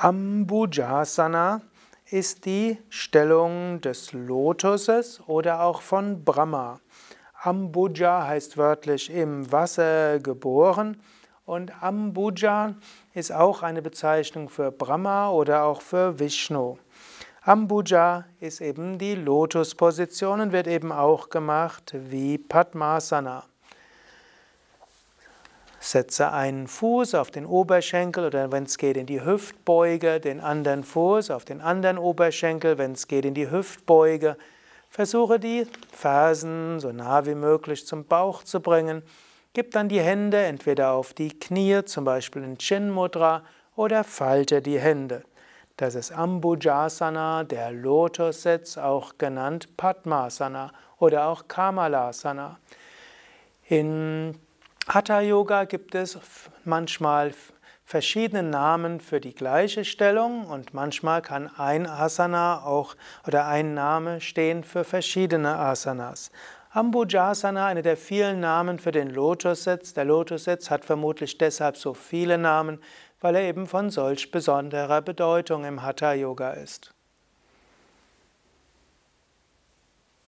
Ambujasana ist die Stellung des Lotuses oder auch von Brahma. Ambuja heißt wörtlich im Wasser geboren und Ambuja ist auch eine Bezeichnung für Brahma oder auch für Vishnu. Ambuja ist eben die Lotusposition und wird eben auch gemacht wie Padmasana. Setze einen Fuß auf den Oberschenkel oder wenn es geht in die Hüftbeuge, den anderen Fuß auf den anderen Oberschenkel, wenn es geht in die Hüftbeuge. Versuche die Fersen so nah wie möglich zum Bauch zu bringen. Gib dann die Hände entweder auf die Knie, zum Beispiel in Chin Mudra, oder falte die Hände. Das ist Ambujasana, der Lotussitz, auch genannt Padmasana oder auch Kamalasana. In Hatha Yoga gibt es manchmal verschiedene Namen für die gleiche Stellung und manchmal kann ein Asana auch oder ein Name stehen für verschiedene Asanas. Ambujasana, einer der vielen Namen für den Lotussitz. Der Lotussitz hat vermutlich deshalb so viele Namen, weil er eben von solch besonderer Bedeutung im Hatha Yoga ist.